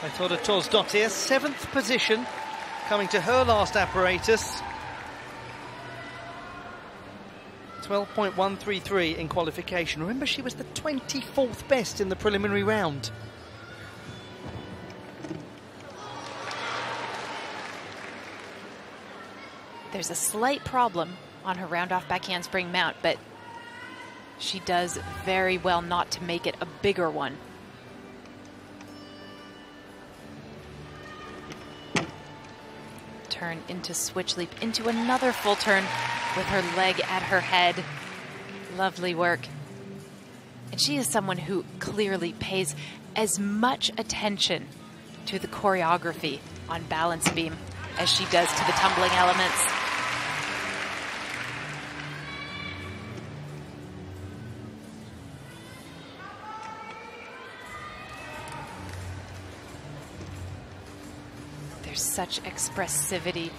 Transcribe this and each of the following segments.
Eythora Thorsdottir, seventh position, coming to her last apparatus. 12.133 in qualification. Remember, she was the 24th best in the preliminary round. There's a slight problem on her round off back handspring mount, but she does very well not to make it a bigger one. Turn into switch leap, into another full turn with her leg at her head. Lovely work. And she is someone who clearly pays as much attention to the choreography on balance beam as she does to the tumbling elements. There's such expressivity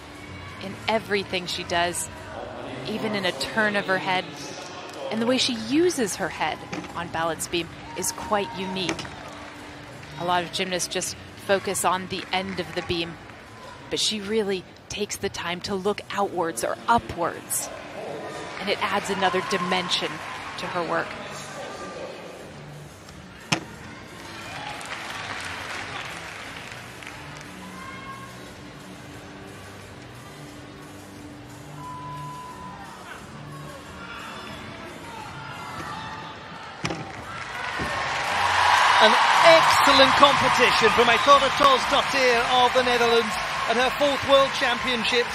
in everything she does, even in a turn of her head. And the way she uses her head on balance beam is quite unique. A lot of gymnasts just focus on the end of the beam, but she really takes the time to look outwards or upwards. And it adds another dimension to her work. An excellent competition from Eythora Thorsdottir of the Netherlands at her fourth World Championships.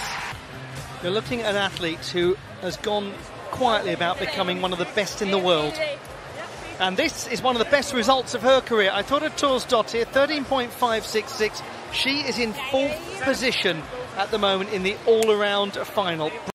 You're looking at an athlete who has gone quietly about becoming one of the best in the world. And this is one of the best results of her career. Eythora Thorsdottir, 13.566. She is in fourth position at the moment in the all-around final.